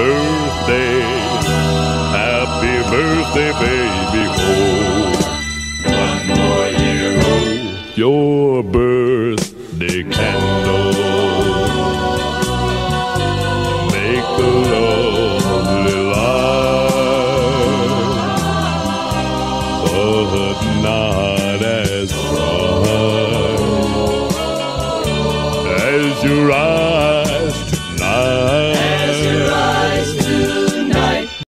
birthday, happy birthday, baby. Oh, one more year old, your birthday candle. Make the but not as bright as your eyes.